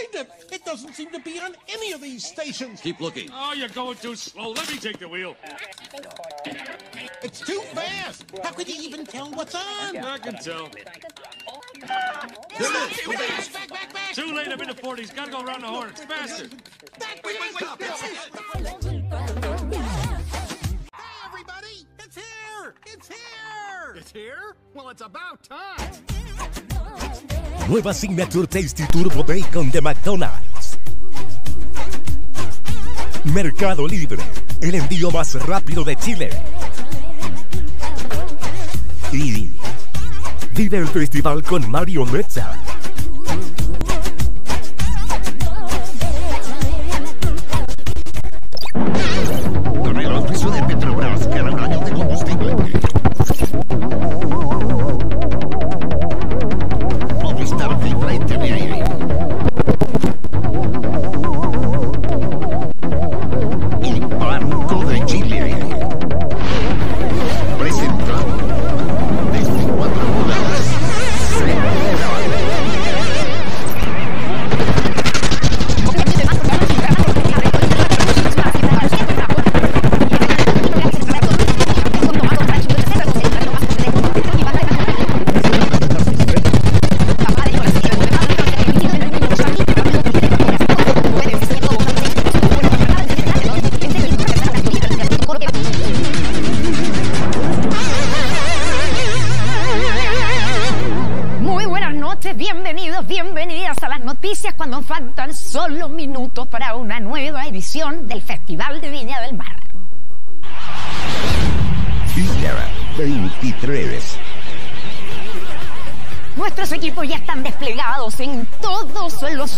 find it. It doesn't seem to be on any of these stations. Keep looking. Oh, you're going too slow. Let me take the wheel. It's too fast. How could you even tell what's on? I can tell. There it is. Go back. Back, back, back. Too late. I'm in the 40s. Gotta go around the horn. It's faster. Back, Wait, wait, stop. Hey, everybody. It's here. It's here. It's here? Well, it's about time. Nueva Signature Tasty Turbo Bacon de McDonald's. Mercado Libre, el envío más rápido de Chile. Y vive el festival con Mario Mezza. Bienvenidos, bienvenidas a las noticias cuando faltan solo minutos para una nueva edición del Festival de Viña del Mar. Viña 23. Nuestros equipos ya están desplegados en todos los